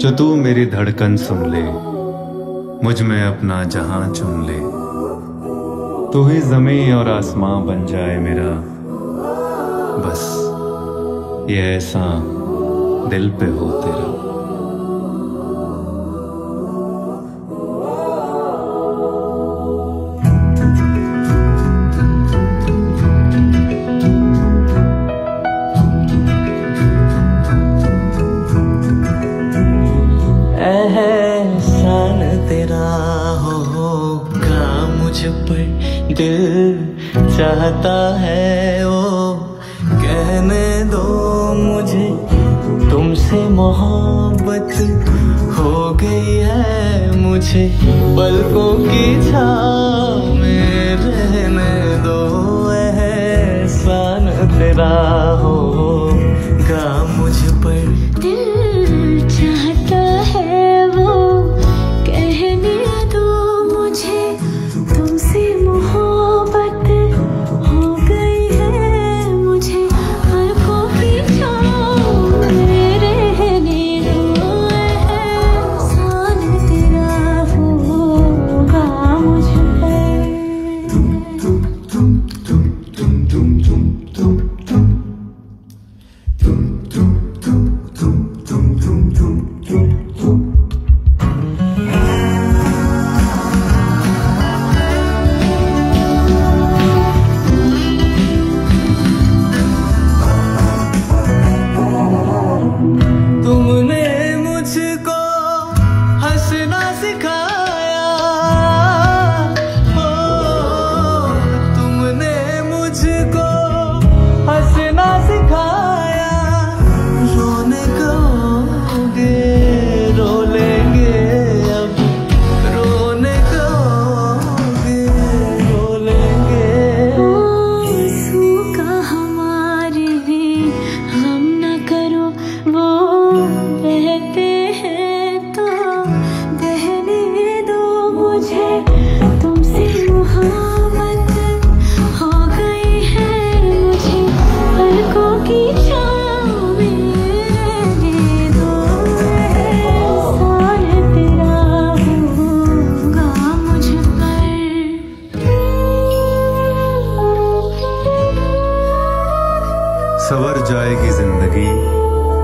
जो तू मेरी धड़कन सुन ले, मुझमें अपना जहाँ चुन ले। तू ही जमी और आसमां बन जाए मेरा। बस, ये ऐसा दिल पे हो तेरा। एहसान तेरा होगा मुझ पर दिल चाहता है वो। कहने दो मुझे, तुमसे मोहब्बत हो गई है मुझे। पलकों की छाव में रहने दो, एहसान तेरा होगा सवर जाएगी ज़िंदगी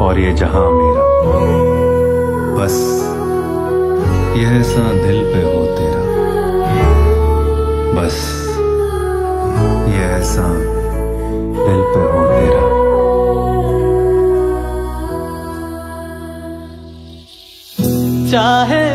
और ये जहाँ मेरा बस यह ऐसा दिल पे हो तेरा बस यह ऐसा दिल पे हो तेरा चाहे